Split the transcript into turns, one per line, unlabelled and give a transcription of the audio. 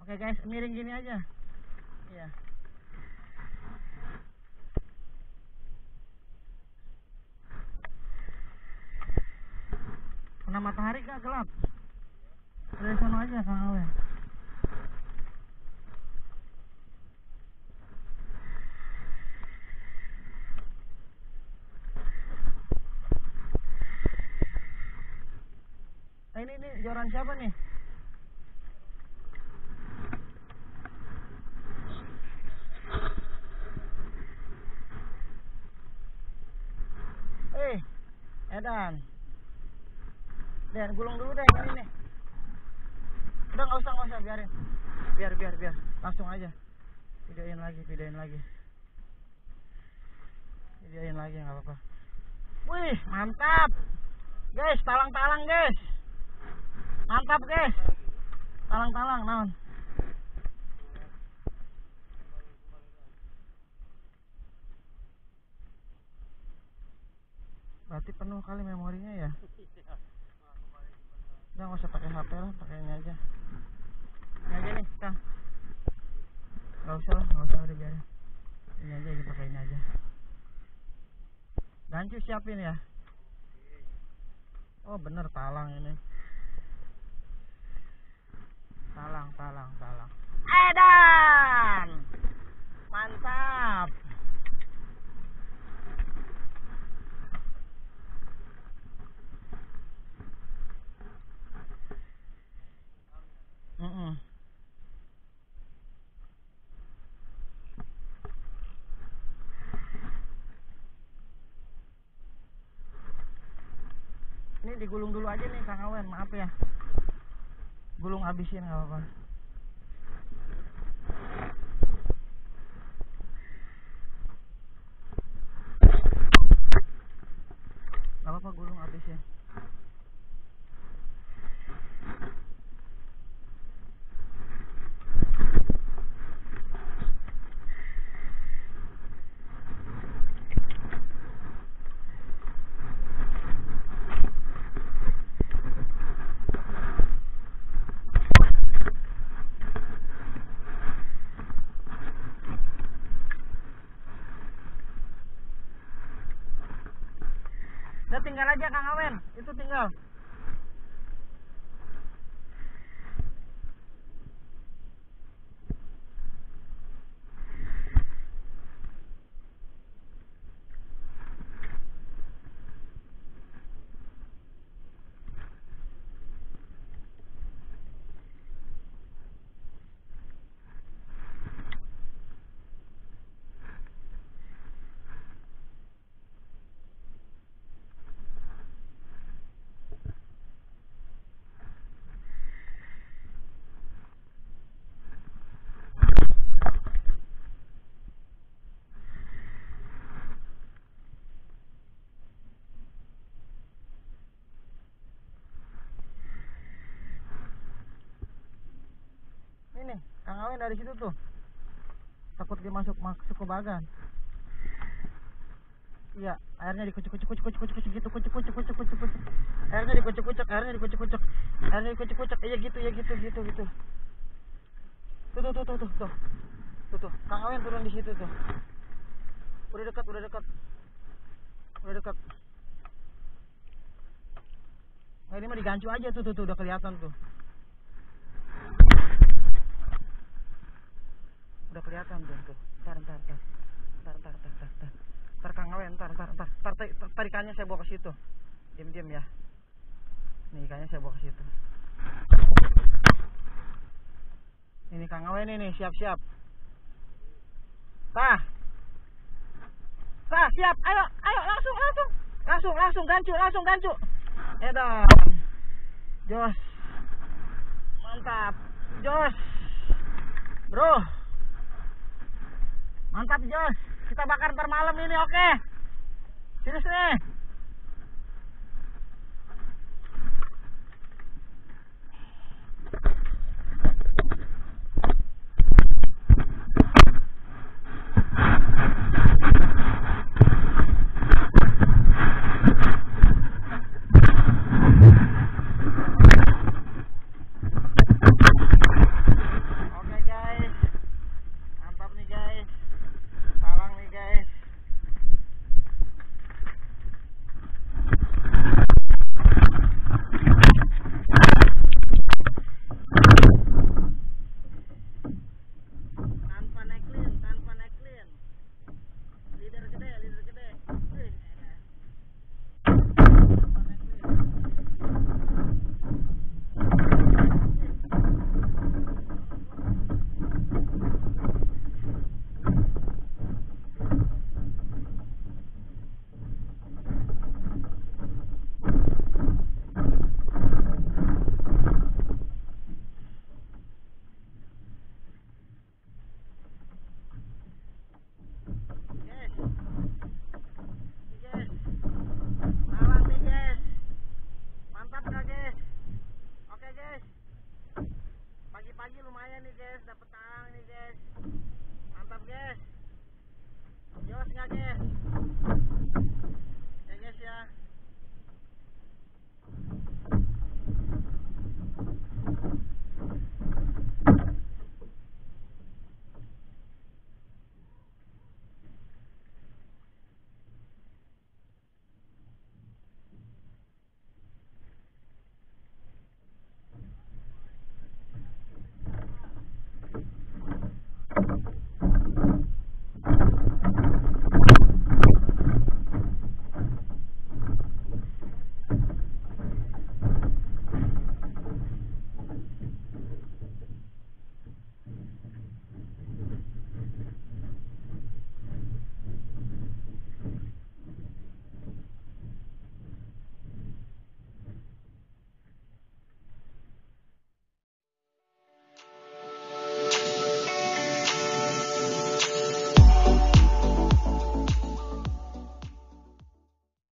Oke guys, miring gini aja. Iya. Kena matahari kak gelap. Dari sana aja Kang Awen. Eh, ini nih joran siapa nih? Eh, Edan. Dan gulung dulu deh ini nih. Udah nggak usah nggak usah biarin. Biar biar biar langsung aja. Videoin lagi, videoin lagi. Videoin lagi nggak apa-apa. Wih, mantap. Guys, talang-talang guys. Mantap guys. Talang-talang naon. Berarti penuh kali memorinya ya. Udah nggak usah pakai HP lah, pakai ini aja. Ini aja nih, Kang. Nggak usah lah, nggak usah udah biarin. Ini aja kita pakai ini aja. Gancu siapin ya. Oh bener talang ini. Talang, talang, talang. Edan, mantap. Mm-mm. Ini digulung dulu aja nih Kang Awen, maaf ya. Gulung habisin nggak apa-apa. Nggak apa-apa gulung habisin. Tinggal aja Kang Awen, itu tinggal. Ini Kang Awen dari situ tuh. Takut dia masuk masuk ke bagan. Iya, airnya dikucuk-kucuk kucuk-kucuk kucuk gitu, kucuk-kucuk kucuk-kucuk kucuk. Airnya dikucuk-kucuk, airnya dikucuk-kucuk. Airnya dikucuk-kucuk. Iya gitu, ya gitu, gitu, gitu. Tuh, tuh, tuh, tuh, tuh, tuh. Tuh, tuh. Kang Awen turun di situ tuh. Udah dekat, udah dekat. Udah dekat. Nah, ini mah digancu aja tuh, tuh, tuh, udah kelihatan tuh. Kelihatan tuh. Ntar, ntar, ntar. Ntar, ntar, ntar, ntar, ntar. Ntar Kang Awen, ntar, ntar, ntar. Ntar, tar- tar- tarikannya saya bawa ke situ. Diam-diam ya. Nih, ikannya saya bawa ke situ. Ini Kang Awen ini, siap-siap. Tah. Tah, siap. Ayo, ayo, langsung, langsung. Langsung, langsung, gancu, langsung, gancu. Edan. Jos. Mantap. Jos. Bro. Mantap Jos. Kita bakar ntar malam ini oke. Serius nih. Oke. guys. Pagi-pagi lumayan nih guys. Dapat tarang nih guys. Mantap guys. Jelas gak guys? Ya guys ya.